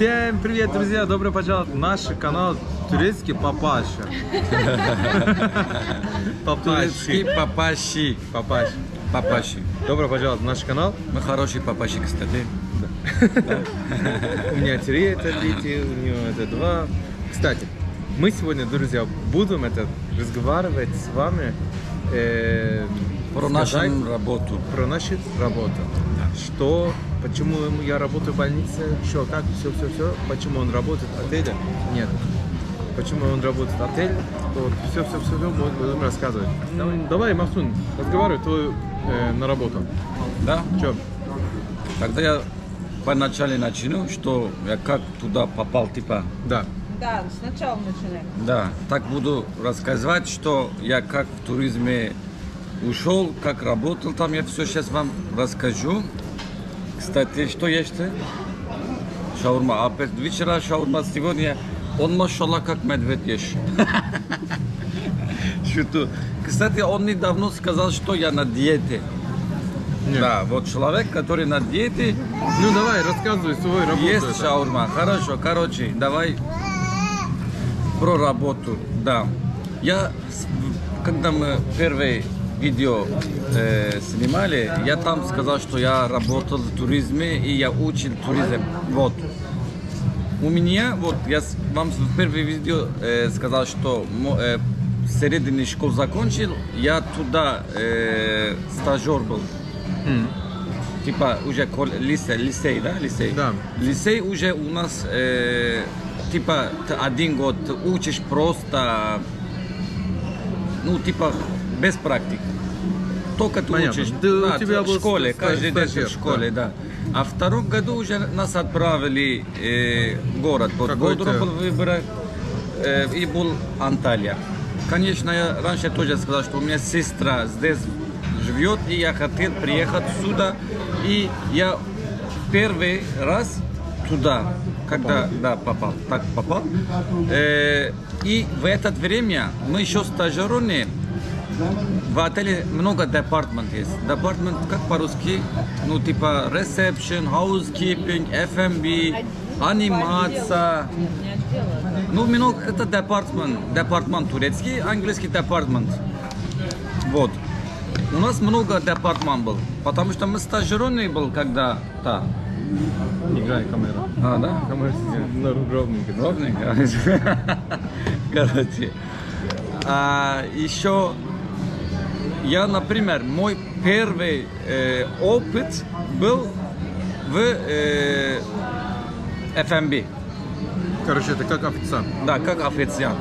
Всем привет, друзья! Добро пожаловать в наш канал Турецкий Папаша. Турецкий Папаши. Папаши. папаши. Добро пожаловать в наш канал. Мы хорошие папаши, кстати. У меня три это дети, у него это два. Кстати, мы сегодня, друзья, будем это разговаривать с вами э, Про нашу работу. про нашу работу. Что, почему я работаю в больнице, что, как, все, все, все, почему он работает в отеле, нет. Почему он работает в отеле, вот, все, все, все, все, будем рассказывать. Давай, давай Махсун, разговаривай твою э, на работу. Да? Че? Тогда я поначалу начну, что я как туда попал, типа, Да. Да, сначала начинаем. да, так буду рассказывать, что я как в туризме ушел, как работал там, я все сейчас вам расскажу. Кстати, что есть? Шаурма. Опять вечера шаурма сегодня. Он, машаллах, как медведь ешь. Шуту. Кстати, он недавно сказал, что я на диете. Нет. Да, вот человек, который на диете, Ну давай, рассказывай свою работу. есть это. шаурма. Хорошо, короче, давай про работу. Да. Я, когда мы первое видео э, снимали, я там сказал, что я работал в туризме и я учил туризм. Вот. У меня, вот, я вам в первое видео э, сказал, что э, средний школу закончил, я туда э, стажер был. М. Типа уже лицей, лицей, да, лицей? Да. Лицей уже у нас, э, типа, один год учишь просто, ну, типа, без практик. Только ты Понятно. учишь Ты- у да, тебя в школе, каждый день в школе, да. А в втором году уже нас отправили э, город. Вот Бодро был выбор, э, и был Анталия. Конечно, я раньше тоже сказал, что у меня сестра здесь живет, и я хотел приехать сюда. И я первый раз туда, когда да, попал, так попал. Э, и в это время мы еще стажеры в отеле много департмент есть. Департмент как по-русски, ну типа reception, housekeeping, F&B, анимация. Не отдела. Ну, много это департмент, департмент турецкий, английский департмент. Вот. У нас много департмент был, потому что мы стажерный был когда-то. Играй камера. А, да? Камера на ровненько. Ровненько. Короче. А, еще я, например, мой первый э, опыт был в э, FMB. Короче, это как официант. Да, как официант.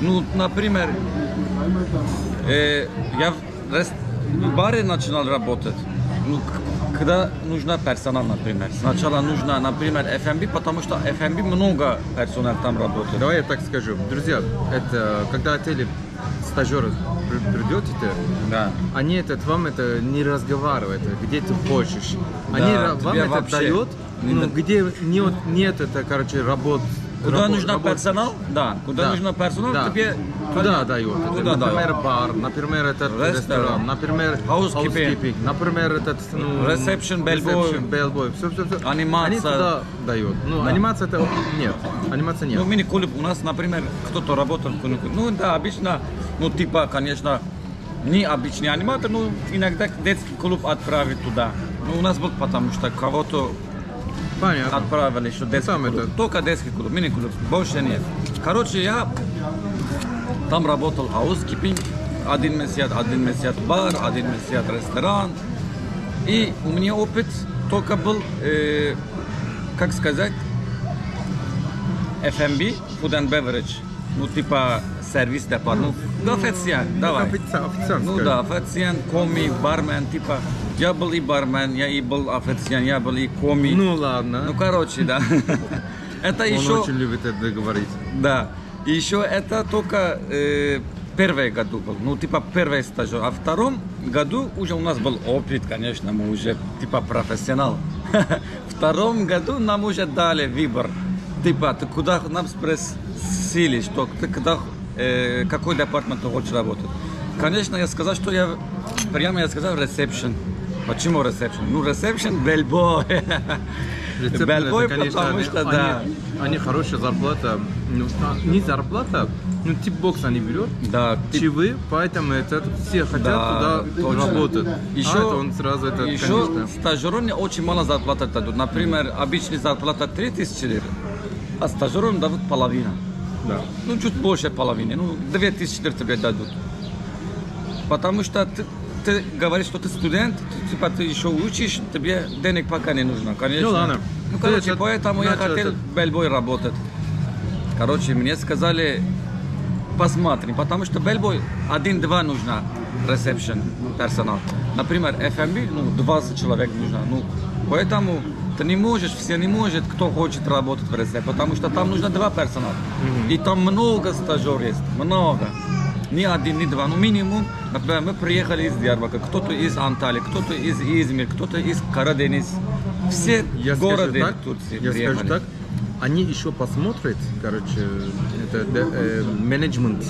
Ну, например, э, я в, рес- в баре начинал работать. Ну, когда нужна персонал, например. Сначала нужно, например, FMB, потому что FMB много персонал там работает. Давай я так скажу. Друзья, это когда отели стажеры при- придете, Да. они этот вам это не разговаривают, где ты хочешь. Они Да, вам это вообще дают, не ну, где нет, нет это, короче, работ. Куда рабо- нужна работ- персонал? Да. Куда Да. нужна персонал, Да. тебе Туда дают. Туда например, дают. бар, например, этот Ресторан. ресторан, например, Housekeeping. housekeeping, например, этот ну, Reception, bellboy. все, все, все. Анимация. Они туда дают. Ну, анимация это нет, анимация нет. Ну, мини-клуб у нас, например, кто-то работает в мини-клубе. Ну, да, обычно, ну, типа, конечно, не обычный аниматор, но иногда детский клуб отправить туда. Ну, у нас был, потому что кого-то Понятно. отправили еще детский Сам клуб. это- Только детский клуб, мини-клуб, больше нет. Короче, я там работал housekeeping, один месяц, один месяц бар, один месяц ресторан. И у меня опыт только был, э, как сказать, F&B, food and beverage. Ну, типа сервис департамент. Ну, официант, давай. Официант, официант, Ну да, официант, коми, бармен, типа. Я был и бармен, я и был официант, я был и коми. Ну ладно. Ну, короче, да. Это Он еще, очень любит это говорить. да. И еще это только э, первый году был, ну, типа, первый стажер. А втором году уже у нас был опыт, конечно, мы уже, типа, профессионал. Втором году нам уже дали выбор. Типа, ты куда нам спросили, что ты куда, э, какой департамент ты хочешь работать. Конечно, я сказал, что я, прямо я сказал, ресепшн. Почему ресепшн? Ну, ресепшн, бельбой. Бельбой, потому они, что, они, да. они хорошая зарплата. Ну, а, не зарплата, ну, тип бокс они берут. Да, тип- Чаевые, поэтому это все хотят Да, туда точно. работать. Еще, а это он сразу, это, еще конечно. стажерам очень мало зарплата дадут. Например, обычная зарплата 3000 лир, а стажерам дадут половина. Да. Ну, чуть больше половины. Ну, 2000 лир тебе дадут. Потому что ты, ты говоришь, что ты студент, ты, типа ты еще учишь, тебе денег пока не нужно, конечно. Ну, ладно. Ну, Ты короче, это- поэтому я хотел это- Бельбой работать. Короче, мне сказали, посмотрим, потому что Бельбой один-два нужно ресепшн персонал. Например, FMB, ну, 20 человек нужно. Ну, поэтому ты не можешь, все не может, кто хочет работать в ресепшн, потому что там нужно два персонала. И там много стажеров есть, много. Не один, не два, ну минимум, например, мы приехали из Диарбака, кто-то из Анталии, кто-то из Измир, кто-то из Караденис. Все Я города так, Турции я приехали. скажу так, они еще посмотрят, короче, это де- э, менеджмент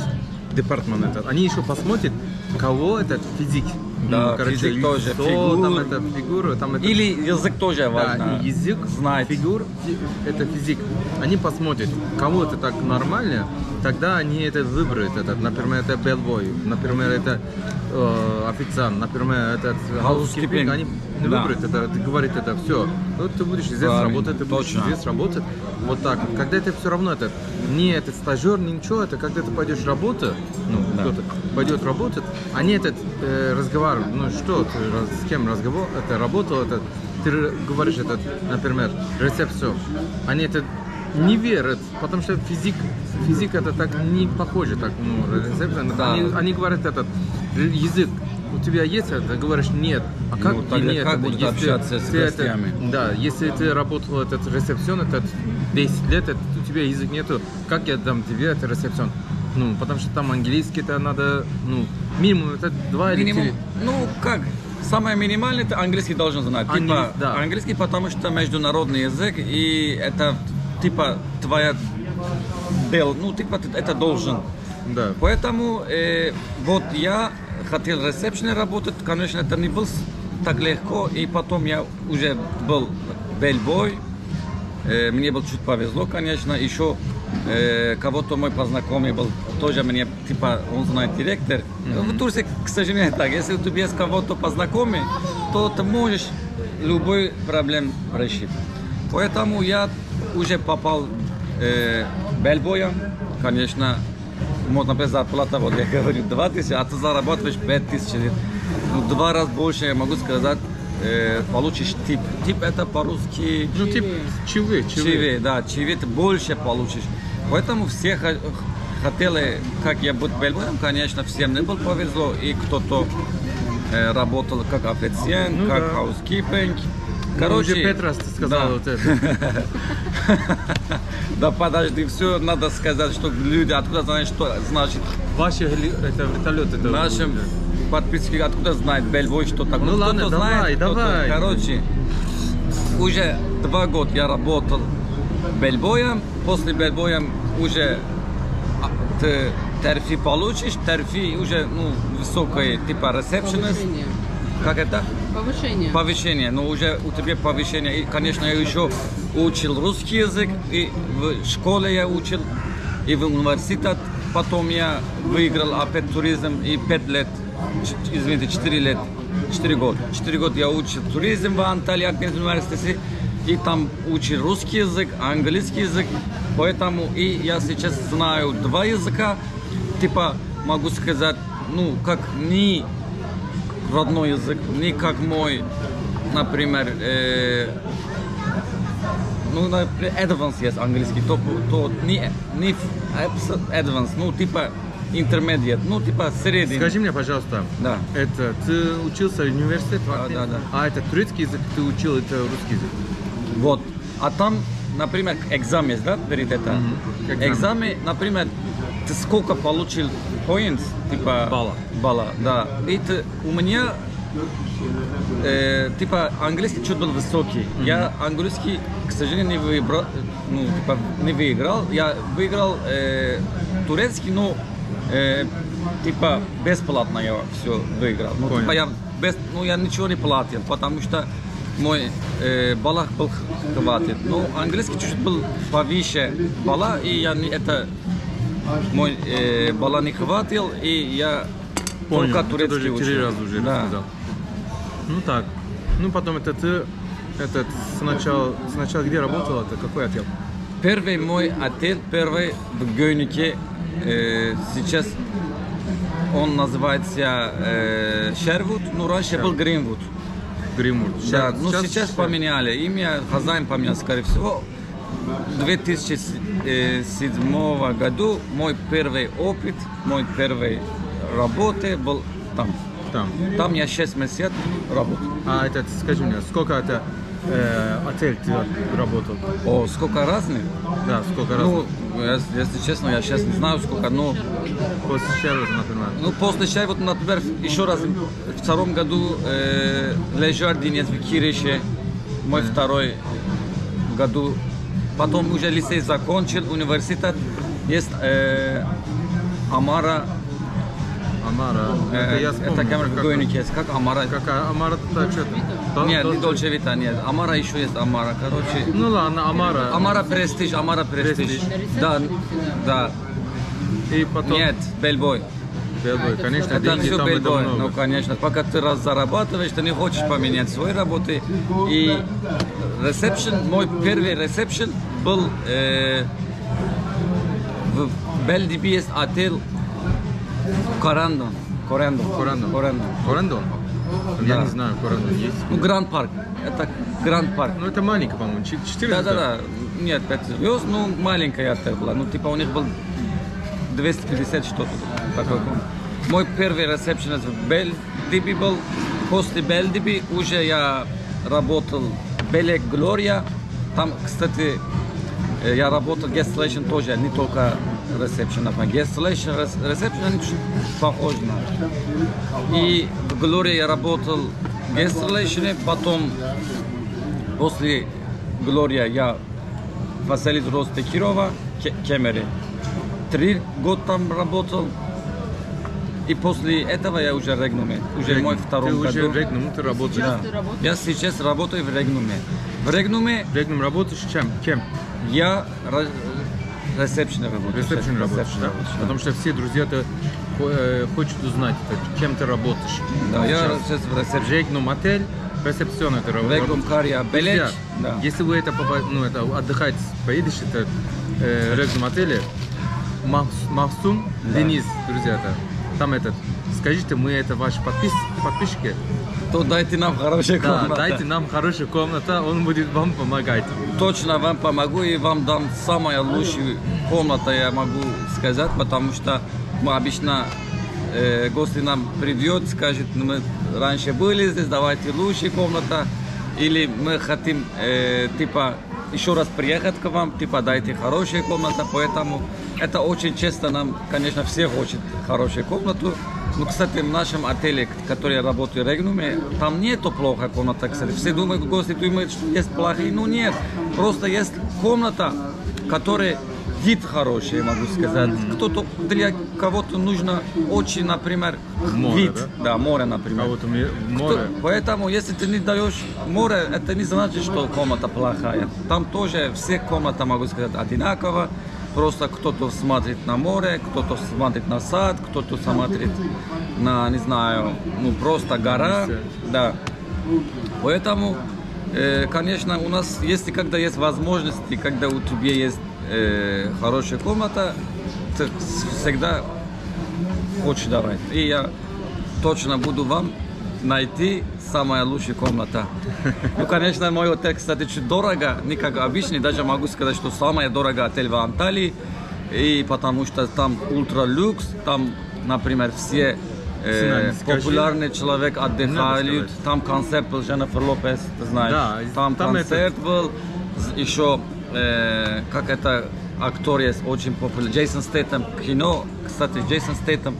департамент, этот, они еще посмотрят, кого этот физик. Да, Ну, короче, физик тоже, лицо, фигур. там это фигура, там это... Или язык тоже важно. Да, язык, знать. фигур, фи- это физик. Они посмотрят, кого это так нормально, тогда они это выберут. Этот, например, это белбой, например, это э, официант, например, этот housekeeping. Они Да. выберут это, ты говорит это все. Ну, ты будешь здесь Правильно, работать, ты будешь точно. здесь работать. Вот так. Когда это все равно, это не этот стажер, ни ничего, это когда ты пойдешь работать, ну, Да. кто-то пойдет работать, они этот э, разговаривают, ну что, ты с кем разговор, это работал, это, ты говоришь этот, например, рецепцию, они это не верят, потому что физик, физик это так не похоже, так, ну, рецепция, Да. они, они говорят этот язык, у тебя есть это, ты говоришь нет, а как Ну, тогда нет, как это, будут если общаться с ты это- гостями? да, если ты работал этот ресепцион, этот 10 лет, это, у тебя язык нету, как я дам тебе это ресепцион? Ну, потому что там английский-то надо, ну, минимум это два или Минимум, три. ну как, самое минимальное ты английский должен знать. Англи- Типа, да. английский, потому что международный язык, и это типа твоя дел, ну типа ты это должен. Да. Поэтому э, вот я хотел ресепшене работать, конечно, это не было так легко, и потом я уже был бельбой, Э, мне было чуть повезло, конечно, еще э, кого-то мой познакомый был, тоже мне, типа, он знает директор. В Турции, к сожалению, так, если тебя есть кого-то познакомый, то ты можешь любой проблем решить. Поэтому я уже попал э, бельбоя, конечно, можно без зарплата, вот я говорю, 2 тысячи, а ты зарабатываешь 5 тысяч. Ну, два раза больше, я могу сказать, э, получишь тип. Тип это по-русски... Ну, типа, чивы, чивы. Чиви, да, чиви ты больше получишь. Поэтому все хотели, как я быть бельбоем, конечно, всем не было повезло, и кто-то э, работал как официант, Ну как да. housekeeping. Ну, уже пять раз ты сказал да. вот это. Да подожди, все надо сказать, что люди откуда знают, что значит Ваши это вертолет, это... Нашим подписчики откуда знают Бельбой, что такое. Ну ладно, Кто-то давай, знает, давай. Короче, уже два года я работал Бельбоем. После Бельбоем уже а, ты терфи получишь, терфи уже ну, высокое, типа ресепшенист. Повышение. Как это? Повышение. Повышение. Но уже у тебя повышение. И, конечно, я еще учил русский язык, и в школе я учил, и в университет. Потом я выиграл опять туризм, и пять лет, извините, четыре лет, четыре года. Четыре года я учил туризм в Анталии, Академии университете, и там учил русский язык, английский язык. Поэтому и я сейчас знаю два языка, типа могу сказать, ну, как не родной язык, не как мой, например, э, ну, например, advanced есть английский, то, то не, не advanced, ну, типа intermediate, ну, типа средний. Скажи мне, пожалуйста, Да. это ты учился в университете? Да, да, да. А это турецкий язык ты учил, это русский язык? Вот. А там, например, экзамен есть, да, перед это? Мгм. Экзамен. Экзамен, например, ты сколько получил points, типа... Балла. Балла, да. И ты, у меня, э, типа, английский чуть был высокий. Я английский, к сожалению, не выбрал, ну, типа, не выиграл. Я выиграл э, турецкий, но, э, типа, бесплатно я все выиграл. Ну, Понял. типа, я без, ну, я ничего не платил, потому что мой э, балах был хватит. Ну, английский чуть-чуть был повыше бала, и я не- это мой э, бала не хватил, и я Понял. только турецкий учил. три раза уже да. рассказал. Ну так. Ну потом это ты этот сначала сначала где работала? Это какой отдел? Первый мой отель, первый в Гойнике, э, сейчас он называется э, Шервуд, ну раньше был Гринвуд. Гримурт. Да, ну сейчас поменяли имя, хозяин поменял, скорее всего. В 2007 году мой первый опыт, мой первый работы был там. Там. Там я 6 месяцев работал. А этот, скажи мне, сколько это э, отель ты работал? О, сколько разных? Да, сколько раз? Ну, я- если честно, я сейчас не знаю сколько, но После Шервуда, например. Ну, после чая, вот, например, еще раз, в втором году э, Лежар Денис в Кирише, мой второй году. Потом уже лицей закончил, университет. Есть э, Амара, Амара. э, это я это камера в как- Гойнике есть. Как Амара? Какая Амара то что-то? Нет, не Дольче Вита, нет. Амара еще есть Амара, короче. Ну ладно, Амара. Амара Престиж, Амара Престиж. Да, да. И потом... Нет, Бельбой. Белбой, конечно, Это деньги все там это бельбой. Ну, конечно, пока ты раз зарабатываешь, ты не хочешь поменять свои работы. И ресепшн, мой первый ресепшн был э, в Бельдиби есть отель Corendon. Corendon. Corendon. Corendon. Corendon? Я Да. не знаю, Corendon есть. Ну, Grand Park. Это Grand Park. Ну это маленький, по-моему, чет- четыре Да, да, звезды. да. Нет, 5 звезд, ну, маленькая отель была. Ну, типа у них был 250 что-то. Такой. Мой первый ресепшн в Бельдиби был. После Бельдиби уже я работал в Белек Глория. Там, кстати, э, я работал relation тоже, не только ресепшн. Guest relation, рес- ресепшн, они чуть похожи на. И в Глории я работал guest relation, потом После Глория я поселил Росте Кирова, Ке- Кемере. Три года там работал. И после этого я уже в Регнуме. Уже мой второй Ты уже в Регнум ты работаешь. Да. ты работаешь? Я сейчас работаю в Регнуме. В Регнуме В Регнум работаешь чем? Кем? я ресепшн работаю. Ресепшн Ресепшн да? Потому что все друзья-то хо- э, хочут узнать, кем ты работаешь. Да, я Сейчас. в ресепшн. Регнум отель, ресепцион это. Кария Белеч. Друзья, Да. Если вы это, ну, это отдыхать поедешь, это э, Регнум отеле, Махс- Махсум, Да. Денис, друзья-то, там этот, скажите, мы это ваши подпис- подписчики, То дайте нам хорошие да, дайте нам хорошую комнату, он будет вам помогать. точно вам помогу и вам дам самая лучшая комната, я могу сказать, потому что мы обычно э, гости нам придет, скажет, «Ну, мы раньше были здесь, давайте лучшая комната, или мы хотим э, типа еще раз приехать к вам, типа дайте хорошая комната, поэтому это очень часто нам, конечно, все хотят хорошую комнату. Ну, кстати, в нашем отеле, который я работаю в Регнуме, там нету плохой комнаты, кстати. Все думают, гости думают, что есть плохие. Ну, нет. Просто есть комната, которая вид хороший, я могу сказать. Кто-то, для кого-то нужно очень, например, Море, вид. да? море, например. А у меня в Кто- море, Поэтому, если ты не даешь море, это не значит, что комната плохая. Там тоже все комнаты, могу сказать, одинаково. Просто кто-то смотрит на море, кто-то смотрит на сад, кто-то смотрит на, не знаю, ну просто гора. Да. Поэтому, э, конечно, у нас, если когда есть возможности, когда у тебя есть э, хорошая комната, ты всегда хочешь давать. И я точно буду вам найти самая лучшая комната. Ну, конечно, мой отель, кстати, чуть дорого, не как обычный, даже могу сказать, что самая дорогая отель в Анталии, и потому что там ультралюкс, там, например, все э, популярный человек отдыхают, там концерт был Дженнифер Лопес, ты знаешь, Да, там, там концерт был, З- еще, э, как это, актер есть очень популярный, Джейсон Стейтем, кино, кстати, Джейсон Стейтем,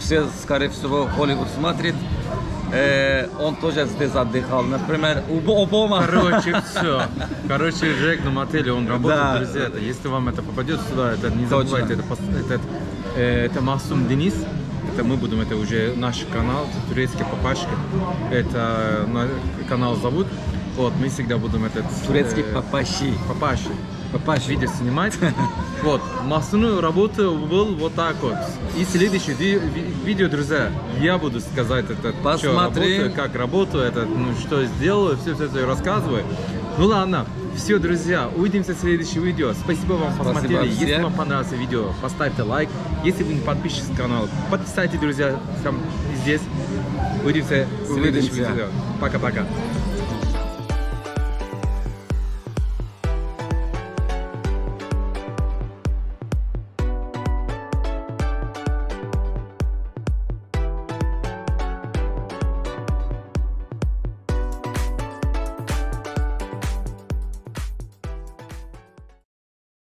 все, скорее всего, Холливуд смотрит, Э, он тоже здесь отдыхал, например, у Обама. Короче, все. Короче, в Регнум отеле он работает, Да. друзья. Это, если вам это попадет сюда, это не Точно. забывайте, это, пос- этот, э, это Масум Денис. Это мы будем, это уже наш канал, это турецкий папашка. Это на- канал зовут. Вот, мы всегда будем этот... Турецкий э, папаши. Папаши. Папаши. Видео снимать. Вот, Масуну работа был вот так вот. И следующее ви- ви- видео, друзья, я буду сказать это, что Посмотри. работаю, как работаю, это, ну, что сделаю, все, все, все рассказываю. Ну ладно, все, друзья, увидимся в следующем видео. Спасибо вам, Спасибо посмотрели. Если всем. вам понравилось видео, поставьте лайк. Если вы не подписчик с канала, подписывайтесь, друзья, там здесь. Увидимся в следующем видео. Пока-пока.